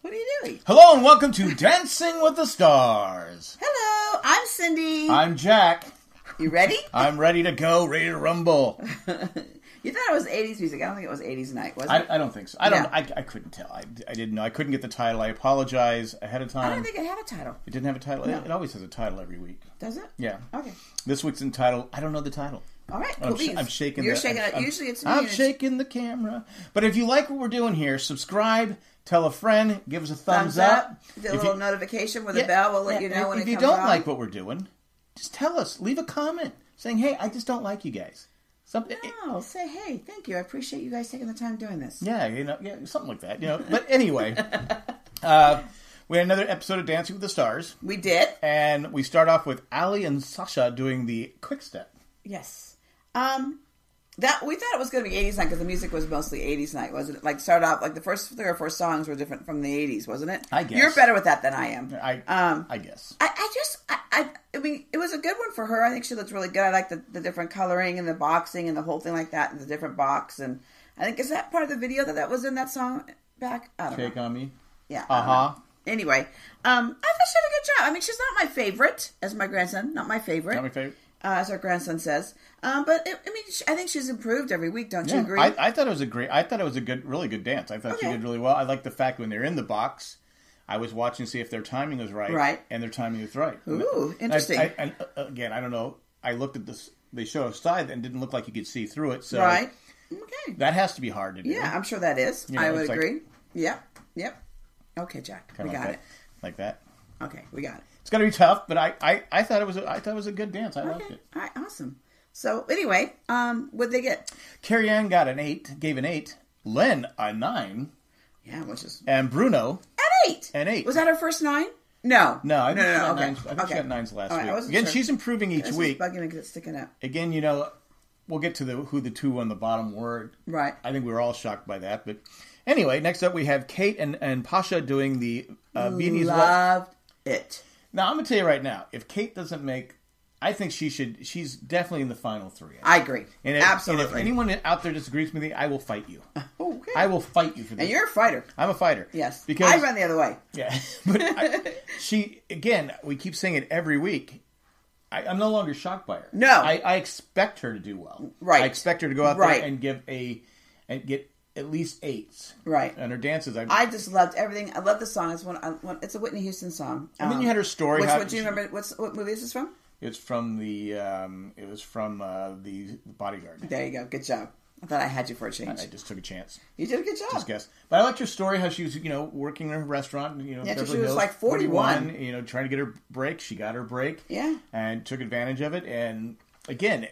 What are you doing? Hello and welcome to Dancing with the Stars. Hello, I'm Cyndi. I'm Jack. you ready? I'm ready to go, ready to rumble. You thought it was 80s music. I don't think it was 80s night, was it? I, I don't think so. I don't. I, I couldn't tell. I, I didn't know. I couldn't get the title. I apologize ahead of time. I don't think it had a title. it didn't have a title. No. It, it always has a title every week. Does it? Yeah. Okay. This week's entitled. I don't know the title. All right. I'm, sh- I'm shaking. You're the, shaking I'm, it. Usually it's me. I'm shaking the camera. But if you like what we're doing here, subscribe, tell a friend, give us a thumbs, Thumbs up. The If little you- notification with Yeah, a bell will let yeah, you know when if it If you don't on. like what we're doing, just tell us. Leave a comment saying, "Hey, I just don't like you guys." Something. No, say hey, thank you. I appreciate you guys taking the time doing this. Yeah, you know, yeah, something like that. You know. But anyway, uh, we had another episode of Dancing with the Stars, We did. and we start off with Ally and Sasha doing the quick step. Yes. Um, that we thought it was going to be '80s night because the music was mostly '80s night, wasn't it? Like start off like the first three or four songs were different from the '80s, wasn't it? I guess. you're better with that than I am. I, Um, I guess. I, I just, I, I, I mean, it was a good one for her. I think she looked really good. I like the, the different coloring and the boxing and the whole thing like that, and the different box. And I think is that part of the video that that was in that song back? I don't Take know. on me. Yeah. Uh huh. Anyway, um, I thought she did a good job. I mean, she's not my favorite as my grandson, not my favorite, Not my favorite. Uh, as our grandson says. Um, but it, I mean, I think she's improved every week. Don't you agree? I, I thought it was a great. I thought it was a good, really good dance. I thought she did really well. I like the fact when they're in the box, I was watching to see if their timing was right, Right. and their timing was right. Ooh, And interesting. I, I, and uh, again, I don't know. I looked at this. They show a side and didn't look like you could see through it. So right? Okay. that has to be hard to do. Yeah, I'm sure that is. You I would it's like- agree. Yep. Yep. Okay, Jack. We like got that, it. like that. Okay, we got it. It's gonna be tough, but I, I, I thought it was. A, I thought it was a good dance. I liked Okay. it. All right. Awesome. So anyway, um, what'd they get? Carrie Ann got an eight, gave an eight. Len a nine, Yeah, which is and Bruno an eight. an eight. Was that her first nine? No. No, I think no, no, no. Okay. nines. I think okay. she got nines last right, week. Again, sure. she's improving each This week. bugging because it's sticking out. Again, you know, we'll get to the who the two on the bottom were. Right. I think we were all shocked by that. But anyway, next up we have Kate and, and Pasha doing the uh, waltz. Loved it. Now I'm gonna tell you right now, if Kate doesn't make, I think she should. She's definitely in the final three. I agree. And if, Absolutely. And if anyone out there disagrees with me, I will fight you. okay. I will fight you for this. and you're a fighter. I'm a fighter. Yes. Because I run the other way. Yeah, but I, she again. We keep saying it every week. I, I'm no longer shocked by her. No. I, I expect her to do well. Right. I expect her to go out Right. there and give a and get at least eights. Right. And her dances. I, I just loved everything. I love the song. It's one. I- one it's a Whitney Houston song. And then Um, you had her story, Which, how what do you remember? What's what movie is this from? it's from the. Um, it was from uh, the Bodyguard. There you go. Good job. I thought I had you for a change. I just took a chance. you did a good job. Just guess. But I liked her story. How she was, you know, working in a restaurant. You know, Yeah, 'cause Beverly she was Hills, like 41. You know, trying to get her break. She got her break. Yeah. and took advantage of it. And again,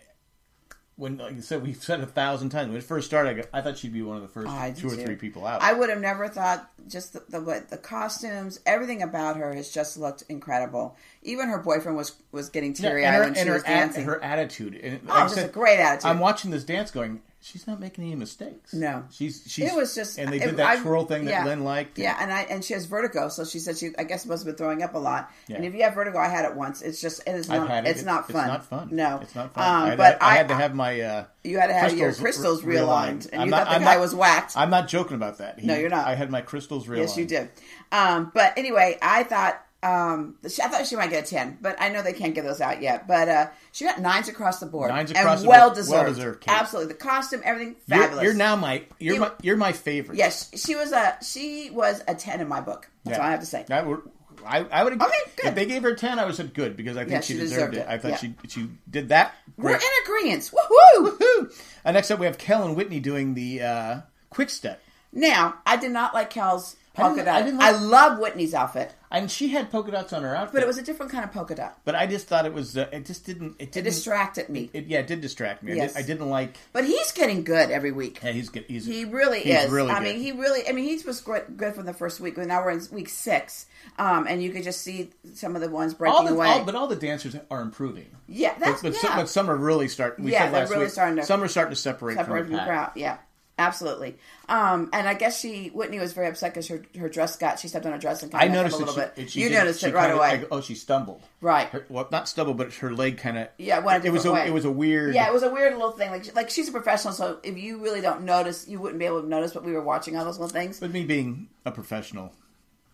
when like you said, we've said a thousand times when it first started, I, I thought she'd be one of the first I two or too. three people out. I would have never thought just the, the what the costumes, everything about her has just looked incredible. Even her boyfriend was was getting teary eyed her, when she and her, was at- dancing. her attitude. And oh, just a great attitude. I'm watching this dance, going, she's not making any mistakes. No. she's she's. it was just, and they it- did that I- twirl thing that yeah, Len liked. Yeah, and I and she has vertigo, so she said she I guess must have been throwing up a lot. Yeah. And if you have vertigo, I had it once. It's just it is not. it. It's not fun. It's not fun. No, it's not fun. Um, I, had, but I, had to have my. Uh, you had to have your crystals realigned, and you thought the guy was whacked. I'm not joking about that. He- No, you're not. I had my crystals realigned. Yes, you did. Um, but anyway, I thought um, I thought she might get a ten, but I know they can't give those out yet. But uh, she got nines across the board, Nines across and the well board. deserved. Well-deserved, Kate. Absolutely, the costume, everything, You're, fabulous. you're now my. You're You- my. You're my favorite. yes, she was a she was a ten in my book. That's Yeah. all I have to say. That were, I, I would Okay, good. If they gave her a ten, I would have said good because I think Yeah, she, she deserved, deserved it. it. I thought Yeah. she she did that. We're in agreement. Woohoo! Woo! And next up, we have Kel and Witney doing the uh, quick step, Now, I did not like Kel's polka didn't- dot. I I, didn't like- love Witney's outfit, and she had polka dots on her outfit. but it was a different kind of polka dot. But I just thought it was. Uh, it just didn't. It It didn't. distracted me. it, yeah, it did distract me. I, Yes. did, I didn't like. But he's getting good every week. Yeah, he's good. He's He really he's is. Really I good. mean, he really. I mean, he was good, good from the first week. Now we're in week six, um, and you could just see some of the ones breaking all the, away. all, but all the dancers are improving. yeah, that's But, but, yeah. some, but some are really starting. We Yeah, said last really week. starting to some are starting to separate, separate from the crowd. Yeah, absolutely. Um, and I guess she Witney was very upset because her her dress got she stepped on her dress and kind I of noticed a little she, bit. it- you did- noticed it right kinda- away, oh, she stumbled. right? Her, well, not stumbled, but her leg kind of. Yeah, it went a it was a way. it was a weird. Yeah, it was a weird little thing. Like, like she's a professional, so if you really don't notice, you wouldn't be able to notice. But we were watching all those little things. But me being a professional,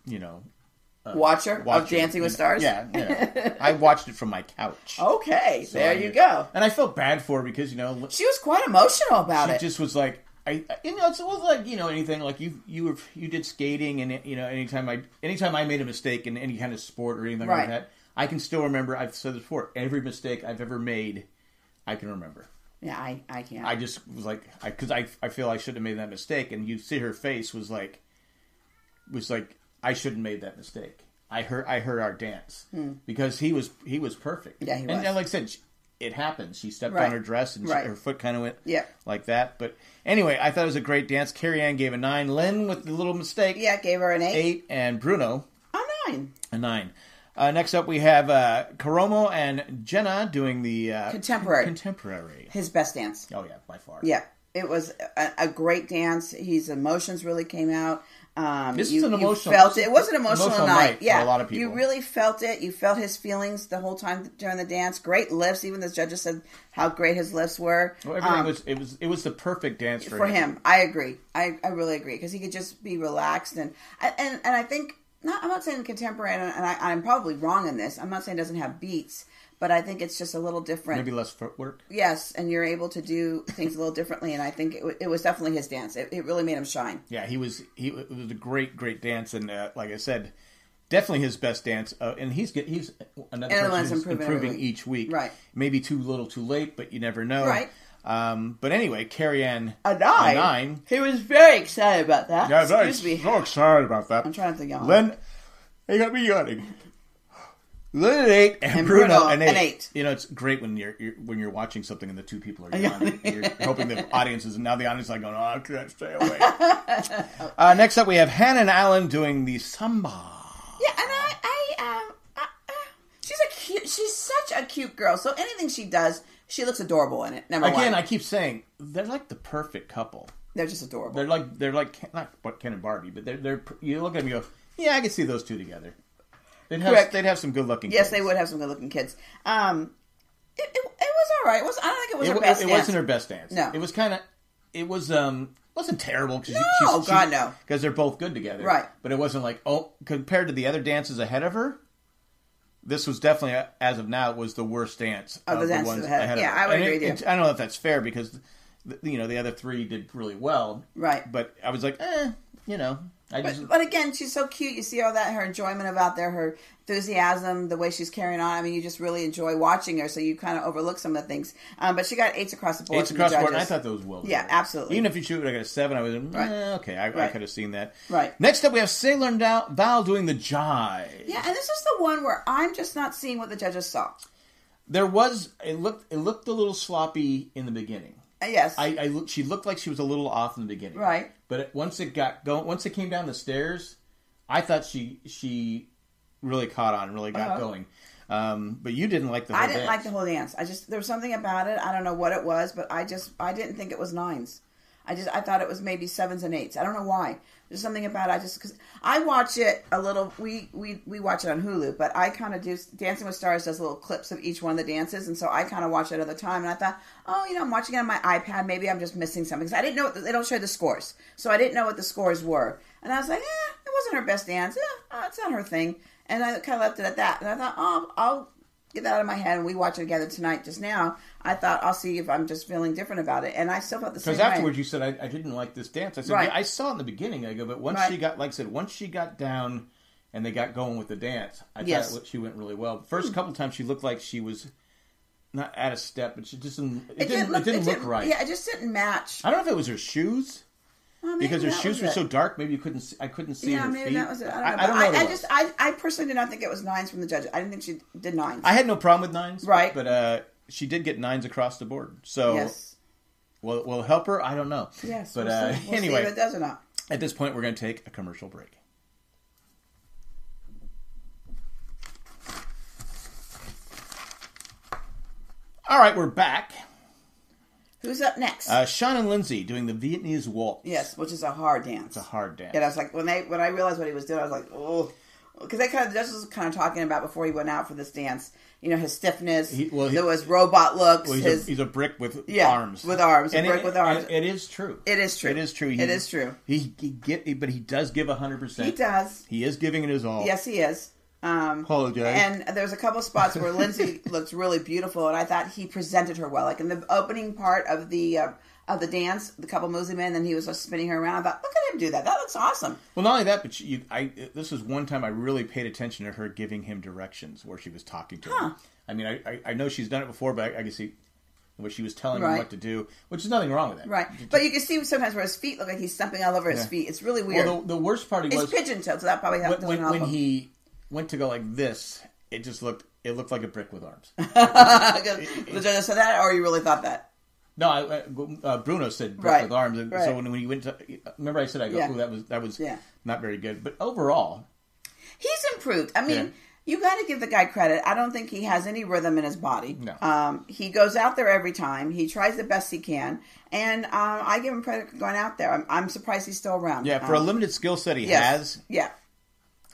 you know, Watcher of Dancing with. Stars. Yeah, know. I watched it from my couch. Okay, So there I- you go. And I felt bad for her because you know She was quite emotional about she it. just was like I, I- you know it's, it was like you know anything like you you were you did skating and you know anytime I anytime I made a mistake in any kind of sport or anything Right. like that I can still remember I've said this before every mistake I've ever made I can remember yeah, I, I can't. I just was like I because I I feel I should have made that mistake and you see her face was like was like I shouldn't have made that mistake I heard I heard our dance because he was he was perfect Hmm. Yeah, he and, was. and like I said it happened she stepped Right. on her dress and she- her foot kind of went Yeah. like that. But anyway, I thought it was a great dance. Carrie Ann gave a nine. Len with the little mistake, yeah, gave her an eight. eight, and Bruno A nine. a nine. Uh, next up, we have uh, Karamo and Jenna doing the uh, Contemporary. Contemporary. His best dance. Oh yeah, by far. Yeah, it was a, a great dance. His emotions really came out. Um, This you, is an emotional- felt it. It was an emotional, emotional night. night for yeah, a lot of people. You really felt it. You felt his feelings the whole time during the dance. Great lifts. Even the judges said how great his lifts were. Well, everything Um, was it was it was the perfect dance for, for him. I agree. I, I really agree because he could just be relaxed and and and I think not. I'm not saying contemporary, and I, I'm probably wrong in this. I'm not saying it doesn't have beats, but I think it's just a little different. Maybe less footwork. Yes, and you're able to do things a little differently, and I think it, w- it was definitely his dance. It, it really made him shine. Yeah, he was he it was a great great dance, and uh, like I said, definitely his best dance. Uh, and he's he's another And person who's improving improving, each week. Right. Maybe too little, too late, but you never know. Right. Um, but anyway, Carrie Ann A nine. A nine. He was very excited about that. Yeah, very Excuse me. so excited about that. I'm trying to yawn. Len, you got me yawning. Len an eight and, And Bruno, Bruno an, eight. an eight. You know, it's great when you're, you're when you're watching something and the two people are yawning. you're hoping the audience is now the audience is like going, "Oh, I can't stay away." uh, next up, we have Hannah and Alan doing the samba. Yeah, and I, I, um, uh, uh, she's a cute. She's such a cute girl. So anything she does, she looks adorable in it. Number Again, one, I keep saying they're like the perfect couple. they're just adorable. They're like they're like Ken- not Ken and Barbie, but they're they're you look at them and go, "Yeah, I can see those two together." They'd have Correct. they'd have some good looking. Kids. Yes, they would have some good-looking kids. Um, it, it, it was all right. It was. I don't think it was It, her best. it dance. wasn't her best dance. No. it was kind of. It was um wasn't terrible because No, God, no. because they're both good together. Right. but it wasn't like oh compared to the other dances ahead of her. This was definitely, uh, as of now, it was the worst dance Of the dances ahead. Yeah, of her. I would And agree it- with you. it- I don't know if that's fair because, the, you know, the other three did really well. Right. But I was like, eh, you know, I just But, but again, she's so cute. You see all that her enjoyment about there, her enthusiasm, the way she's carrying on. I mean, you just really enjoy watching her. So you kind of overlook some of the things. Um, but she got eights across the board. Eights across the board. I thought that was well. Yeah, absolutely. Even if you shoot it, I got a seven. I was eh, Right. okay. I, I could have seen that. Right. Next up, we have Sailor and Val, Val doing the jive. Yeah, and this is the one where I'm just not seeing what the judges saw. There was it looked it looked a little sloppy in the beginning. Uh, yes. I, I she looked like she was a little off in the beginning. Right. But it, once it got going, once it came down the stairs, I thought she she really caught on, really got Uh-huh. going. Um, but you didn't like the whole I didn't dance. like the whole dance. I just there was something about it. I don't know what it was, but I just I didn't think it was nines. I just I thought it was maybe sevens and eights. I don't know why. There's something about. I just because I watch it a little. We we we watch it on Hulu, but I kind of do Dancing with Stars does little clips of each one of the dances, and so I kind of watch it at the time. And I thought, oh, you know, I'm watching it on my iPad. Maybe I'm just missing something because I didn't know the, they don't show the scores, so I didn't know what the scores were. And I was like, eh, it wasn't her best dance. Eh, oh, it's not her thing. And I kind of left it at that. And I thought, oh, I'll get that out of my head and we watch it together tonight just now i thought i'll see if i'm just feeling different about it and i still felt the same Because way. afterwards you said I, I didn't like this dance. I said Right. yeah, I saw it in the beginning. I go, but once Right. she got like I said, once she got down and they got going with the dance, I Yes. Thought she went really well. First hmm. couple times she looked like she was not out of step, but she just didn't. It, didn't. it didn't look right. yeah it just didn't match I don't know if it was her shoes Well, because her shoes were it. so dark. Maybe you couldn't. See, I couldn't see yeah her maybe feet. that was it i don't know, I, But don't know. it I, just I, I personally did not think it was nines from the judges i didn't think she did nines I had no problem with nines, Right. But uh, she did get nines across the board. So, yes will will help her? I don't know. yes but we'll uh. We'll anyway, it does or not at this point, we're going to take a commercial break. All right, we're back. Who's up next Uh, Sean and Lindsay doing the Viennese waltz. yes which is a hard dance It's a hard dance. and i was like when they when i realized what he was doing i was like oh because they kind of just was kind of talking about before he went out for this dance. You know, his stiffness. He- well, he- there was robot looks. Well, he's, his a, he's a brick with Yeah, arms. with arms, a brick it- with arms. and It is true. It is true. It is true. It is true. He, he get, but he does give hundred percent. he does. He is giving it his all. Yes, he is. Um, Apologize. And there's a couple spots where Lindsay looked really beautiful, and I thought he presented her well. Like in the opening part of the uh, of the dance, the couple moves him in, and he was just spinning her around. I thought, look at him do that. That looks awesome. Well, not only that, but you, I this was one time I really paid attention to her giving him directions where she was talking to him. I mean, I, I, I know she's done it before, but I, I can see where she was telling him what to do, which is nothing wrong with that. Right. But you can see sometimes where his feet look like he's stumping all over his Yeah. feet. It's really weird. well, the, the worst part it's was pigeon toed, so that probably when, doesn't when, help when he went to go like this. It just looked it looked like a brick with arms. the judge said that, or you really thought that? No, I, uh, Bruno said brick Right. with arms, and Right. so when, when he went to, remember I said I go, Yeah. "Ooh, that was that was Yeah. not very good. But overall, He's improved. I mean, Yeah. you got to give the guy credit. I don't think he has any rhythm in his body. No. Um, he goes out there every time. He tries the best he can, and um, I give him credit for going out there. I'm, I'm surprised he's still around. yeah, for a Um, limited skill set he yes. has, yeah,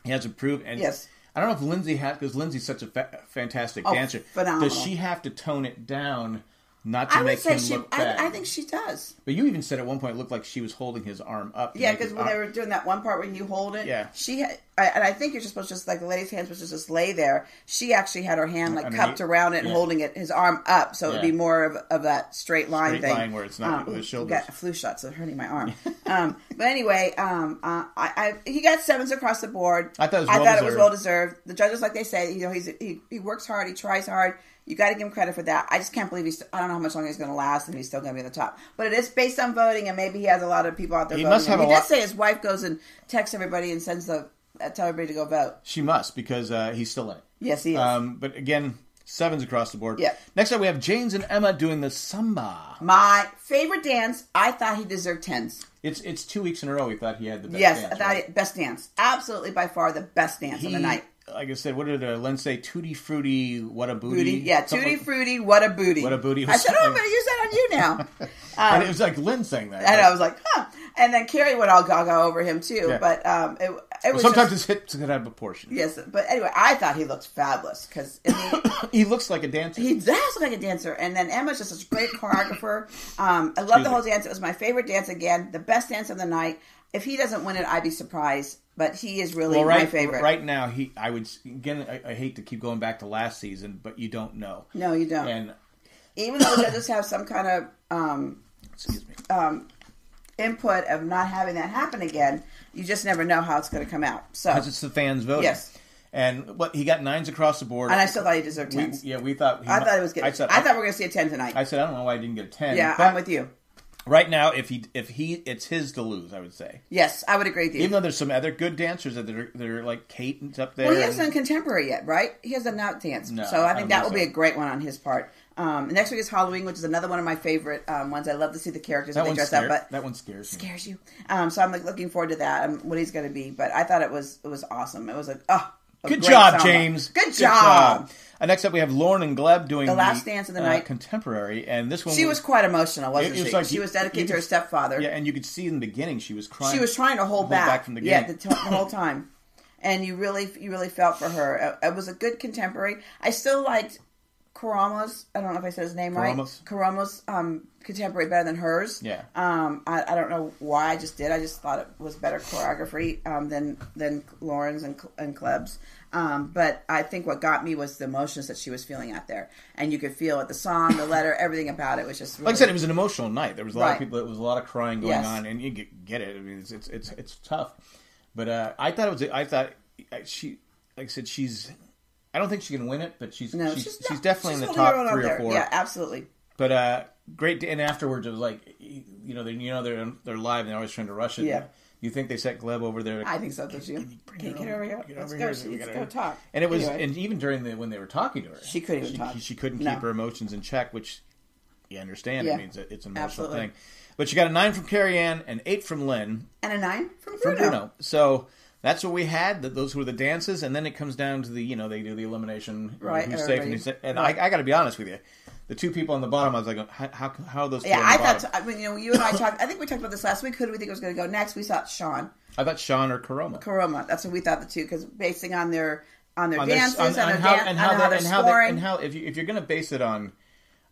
he has improved. And Yes. I don't know if Lindsay has because Lindsay's such a fa- fantastic Oh, dancer. phenomenal. Does she have to tone it down not to I would make say him she. look bad? I, I think she does. But you even said at one point it looked like she was holding his arm up. Yeah, because when they were doing that one part when you hold it, Yeah. she had, and I think you're just supposed to just like the lady's hands was just just lay there. She actually had her hand like Underneath. cupped around it and Yeah. holding it, his arm up, so it'd be more of, of that straight line Straight thing. line where it's not um, with shoulders. Got a flu shot, so hurting my arm. um, but anyway, um, uh, I, I he got sevens across the board. I thought it was I well thought it was deserved. well deserved. The judges, like they say, you know, he's he, he works hard, he tries hard. You got to give him credit for that. I just can't believe he's. I don't know how much longer he's going to last, and he's still going to be at the top. But it is based on voting, and maybe he has a lot of people out there. He voting must have He a did lot- say his wife goes and texts everybody and sends the uh, tell everybody to go vote. She must because uh, he's still in it. Yes, he is. Um, but again, sevens across the board. Yeah. Next up, we have James and Emma doing the samba. My favorite dance. I thought he deserved tens. It's it's two weeks in a row. We thought he had the best. yes, dance, I thought right? he- best dance. Absolutely, by far the best dance of the He- night. Like I said, what did uh, Len say? Tutti frutti, what a booty. Booty, yeah, tutti like- fruity. What a booty! What a booty. I said, "Oh, I'm going to use that on you now." and it was like Len saying that. and I was like, "Huh." And then Carrie went all gaga over him too. Yeah. But um, it, it Well, sometimes just, his hips get out of proportion. yes. But anyway, I thought he looked fabulous because he looks like a dancer. He does look like a dancer, and then Emma's just a great choreographer. Um, I love the whole dance. It was my favorite dance again, the best dance of the night. If he doesn't win it, I'd be surprised. But he is really well, right, my favorite. right now, he. I would again. I, I hate to keep going back to last season, but you don't know. No, you don't. And Even though judges have some kind of um, excuse me. Input of not having that happen again, you just never know how it's going to come out. So, Because it's the fans voting. Yes. And what he got nines across the board. and I still thought he deserved we, tens. yeah, we thought. He I mi- thought it was good. I said. I thought we are going to see a ten tonight. I said I don't know why I didn't get a ten. yeah, but I'm with you. Right now, if he if he it's his to lose, I would say. Yes, I would agree with you. Even though there's some other good dancers that are, that are like Kate and up there. Well, he hasn't and- done contemporary yet, right? He hasn't done out dance. No, so I I think don't that will be a great one on his part. Um, next week is Halloween, which is another one of my favorite um, ones. I love to see the characters that, they dress scares. up, but that one scares me. scares you. Um, so I'm like looking forward to that. Um, what he's going to be, but I thought it was it was awesome. It was like oh, a Good job, samba. James. Good, job. Uh, next up, we have Lauren and Gleb doing The last dance of the uh, night. contemporary, and this one She was quite emotional, wasn't It- it was she? like she you- was dedicated to her stepfather. Yeah, and you could see in the beginning she was crying. she was trying to hold, hold back, back from the yeah, game. the, t- the whole time, and you really, you really felt for her. It, it was a good contemporary. I still liked Karamo's. I don't know if I said his name Karamo's? right. Karamo's um, contemporary better than hers. Yeah. Um, I, I don't know why I just did. I just thought it was better choreography um, than than Lauren's and and Gleb's. Um, but I think what got me was the emotions that she was feeling out there, and you could feel it. The song, the letter, everything about it was just really, like I said, it was an emotional night. There was a lot Right. of people. There was a lot of crying going Yes. on, and you get, get it. I mean, it's it's it's, it's tough. But uh, I thought it was. I thought she, like I said, she's. I don't think she can win it, but she's no, she's, she's, she's, definitely she's in the top three or four. Yeah, absolutely. But uh, great. And afterwards, it was like you know, they you know they're they're live and they're always trying to rush it. Yeah. You think they set Gleb over there? I think so, don't you? you get over- over here? get Let's over go. here. She needs go talk. And it was, Anyway. and even during the when they were talking to her, She couldn't even she, talk. She couldn't No. keep her emotions in check, which you understand. Yeah. I mean, it's, an emotional Absolutely. thing. But she got a nine from Carrie Ann, an eight from Len, and a nine from from Bruno. Bruno. So That's what we had. That those were the dances, and then it comes down to the you know they do the elimination, Right, Who's safe and who's and right. I, I got to be honest with you, the two people on the bottom, I was like, how how, how are those? two Yeah, on I thought. I mean, you know, you and I talked. I think we talked about this last week. Who do we think was going to go next? We thought Sean I thought Sean or Karamo. Karamo. That's what we thought the two because basing on their on their on their- dances on- and, on their how, dan- and how, on they, how they're scoring. and how if you if you're going to base it on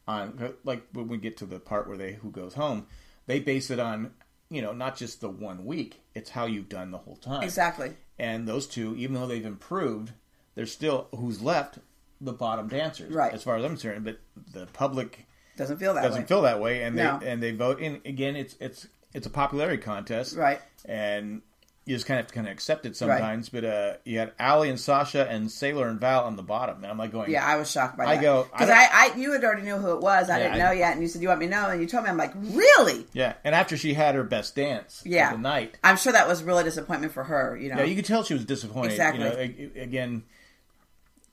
on like when we get to the part where they who goes home, they base it on you know not just the one week. It's how you've done the whole time. exactly. And those two, even though they've improved, they're still who's left the bottom dancers, Right. As far as I'm concerned, but the public Doesn't feel that doesn't way. feel that way, and No. they and they vote. And again, it's it's it's a popularity contest, Right. And you just kind of have to kind of accept it sometimes. But uh, you had Ally and Sasha and Sailor and Val on the bottom, and I'm like going, Yeah, I was shocked by I that. I go- because I, I, you had already knew who it was. I Yeah, didn't know yet, and you said you want me to know, and you told me. I'm like, really? yeah. And after she had her best dance, Yeah. of the night, I'm sure that was really a disappointment for her. You know. yeah, you could tell she was disappointed. Exactly. You know, again,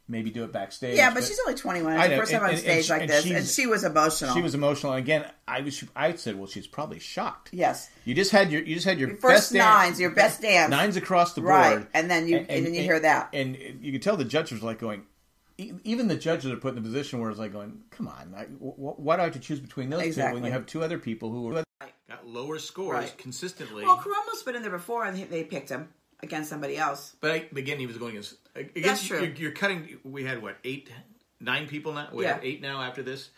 maybe do it backstage. Yeah, but, she's only 21. It's I her know, first time and- on stage and she- like and this, and she was emotional. She was emotional. And again, I was. I said, well, she's probably shocked. yes. You just had your. You just had your, Your best first dance- nines, your best dance. Nines across the board, Right, and then you- and then you hear that. and you could tell the judges was like going. e- Even the judges are put in a position where it's like going, "Come on, I, wh- wh- why do I have to choose between those two when you have two other people who are got lower scores Right. consistently?" Well, Karamo's been in there before, and they picked him against somebody else. But I, again, he was going against. against That's true. You're, you're cutting. We had what eight, nine people now. We Yeah. Mm-hmm. have eight now after this.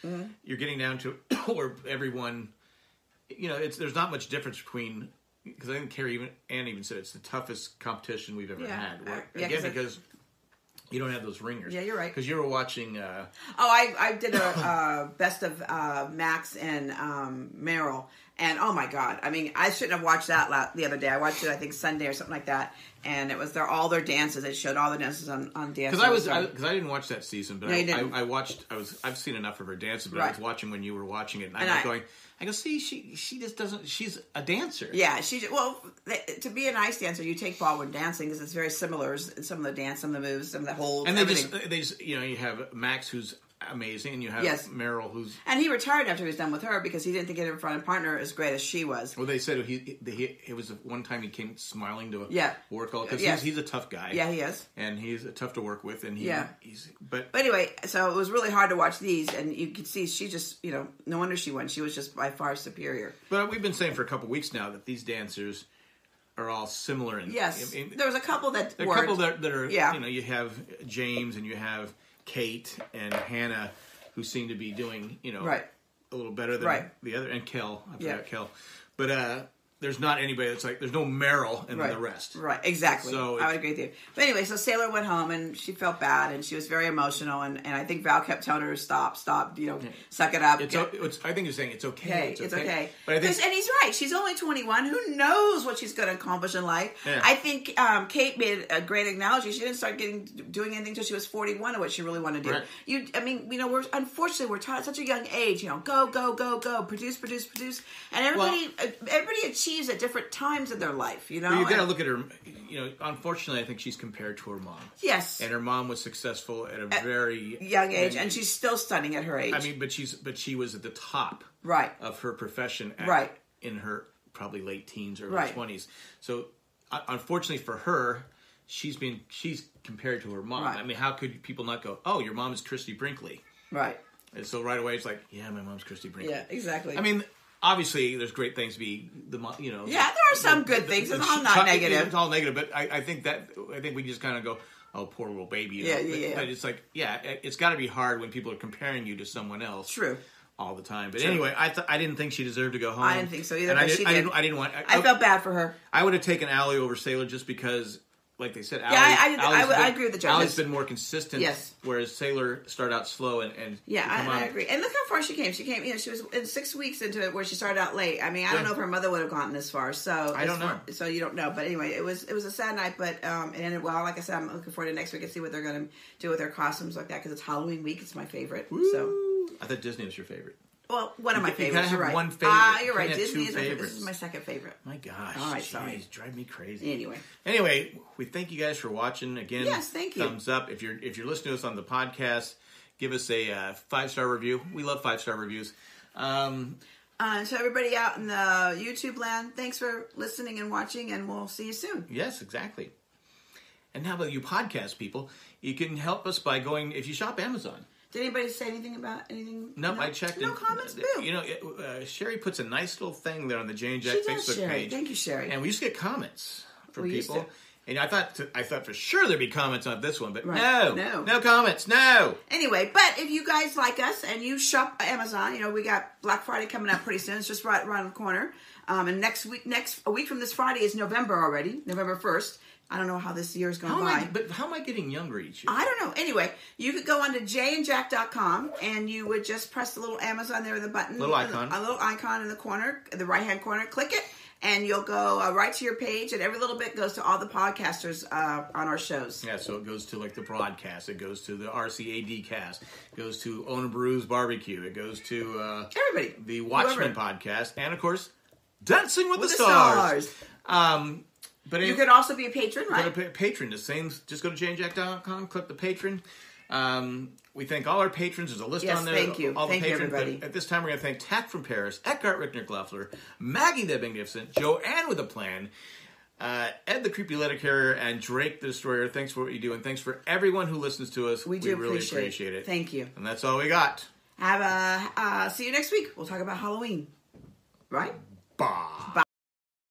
You're getting down to where everyone. You know, it's there's not much difference between because I think Carrie even Ann even said it's the toughest competition we've ever Yeah. had. Where, yeah, again, 'cause because you don't have those ringers. Yeah, you're right. Because you were watching. Uh, Oh, I, I did a uh, best of uh, Max and um, Meryl, and oh my god! I mean, I shouldn't have watched that la- the other day. I watched it, I think Sunday or something like that, and it was their all their dances. It showed all the dances on on dance. because I was because I, didn't watch that season, but No, I. I, I watched. I was I've seen enough of her dances, but I was watching when you were watching it, and, And I was I- going. I go, see, she she just doesn't. She's a dancer. yeah, she well th- to be an ice dancer, you take ballroom dancing because it's very similar. in Some of the dance, some of the moves, some of the holds, And they everything. just, they just, you know, you have Max who's amazing, and you have Yes. Meryl who's. and he retired after he was done with her because he didn't think her a partner as great as she was. Well, they said he, he it was one time he came smiling to a Yeah. work all because Yes. he's, he's a tough guy. Yeah, he is. and he's tough to work with, and he, Yeah. he's but But anyway, so it was really hard to watch these, and you could see she just, you know, no wonder she won. She was just by far superior. but we've been saying for a couple weeks now that these dancers are all similar. In, Yes, in- in- there was a couple that there are a couple that, that are Yeah. you know you have James and you have Kate and Hannah who seem to be doing you know Right. a little better than Right. the other and Kel I Yeah. forgot Kel but uh there's not anybody that's like there's no Meryl and right. the rest Right, exactly. So I would agree with you. But anyway, so Sailor went home and she felt bad and she was very emotional and, and I think Val kept telling her to stop, stop, you know, suck it up. it's, o- it's I think you're saying it's okay okay, it's, okay. but I think and he's right. She's only 21. Who knows what she's going to accomplish in life? Yeah. I think um, Kate made a great analogy. She didn't start getting doing anything until she was 41 of what she really wanted to do. Right. You, I mean, you know, we're unfortunately we're taught at such a young age. You know, go, go, go, go, produce, produce, produce, and everybody, uh, everybody achieves at different times in their life. You know, But you got to look at her. You know, unfortunately, I think she's compared to her mom, yes, and her mom was successful at a very young age, and she's still stunning at her age. I mean, but she's but she was at the top right. of her profession, at, Right. In her probably late teens or Right. twenties. So, uh, unfortunately for her, she's been she's compared to her mom. Right. I mean, how could people not go? Oh, your mom is Christie Brinkley, Right. and so right away it's like, yeah, my mom's Christie Brinkley. Yeah. Exactly. I mean, obviously, there's great things to be the you know. yeah, there are some good things. It's all not negative. It's all negative, but I, I think that I think we just kind of go, oh, poor little baby. Yeah, know? yeah, but, yeah. But it's like, yeah, it- it's got to be hard when people are comparing you to someone else. True. All the time, but True. anyway, I th- I didn't think she deserved to go home. I didn't think so either, And I, did, she I did. didn't. I didn't want. I felt bad for her. I would have taken Ally over Sailor just because, like they said, Yeah, I- I- I Ally's would- I agree with the Ally's judges. been more consistent. Yes. Whereas Sailor started out slow and, and Yeah, I. Agree. And look how far she came. She came, you know, she was in six weeks into it where she started out late. I mean, I don't know if her mother would have gotten this far. So I don't know. far- so you don't know. But anyway, it was it was a sad night, but um, it ended well. Like I said, I'm looking forward to next week and see what they're going to do with their costumes like that because it's Halloween week. It's my favorite. So. I thought Disney was your favorite. Well, one of my You gotta favorites. You're have right. one favorite. Ah, you're right. Disney is my. This is my second favorite. My gosh. All right, jeez, sorry. drive me crazy. Anyway, Anyway, we thank you guys for watching again. Yes, thank you. Thumbs up if you're if you're listening to us on the podcast. Give us a uh, five star review. We love five star reviews. Um, uh, so everybody out in the YouTube land, thanks for listening and watching, and we'll see you soon. yes, exactly. And how about you podcast people? You can help us by going if you shop Amazon. Did anybody say anything about anything? Nope, I checked. No and- comments. Boo. You know, uh, Sherry puts a nice little thing there on the Jane Jack She does, Facebook Sherry. page. Thank you, Sherry. And we used to get comments from We used people. to. And I thought, I thought for sure there'd be comments on this one, but Right. no, No. no comments, no. Anyway, but if you guys like us and you shop Amazon, you know we got Black Friday coming up pretty soon. It's just right around the corner. Um, and next week, next a week from this Friday is November already, November first. I don't know how this year is going How by. I? But how am I getting younger each year? I don't know. Anyway, you could go onto jayandjack.com and you would just press the little Amazon there, the button, Little icon. a little icon in the corner, the right hand corner. Click it, and you'll go uh, right to your page. And every little bit goes to all the podcasters uh, on our shows. Yeah, so it goes to like the broadcast. It goes to the RCAD cast. It goes to Ona Brews Barbecue. It goes to uh, Everybody, the Watchmen Whoever. podcast, and of course, Dancing with, With the, the Stars. Stars. Um, but You it- could also be a patron, right? patron. The same. Just go to jayandjack.com, click the patron. Um, we thank all our patrons. There's a list Yes, on there. thank you. All the Thank you, everybody. At this time, we're going to thank Tack from Paris, Eckhart Rickner Gloeffler, Maggie the Magnificent, Joanne with a Plan, uh, Ed the Creepy Letter Carrier, and Drake the Destroyer. Thanks for what you do, and thanks for everyone who listens to us. We do really appreciate, appreciate it. Thank you. And that's all we got. Have a uh, see you next week. We'll talk about Halloween, right? Bye.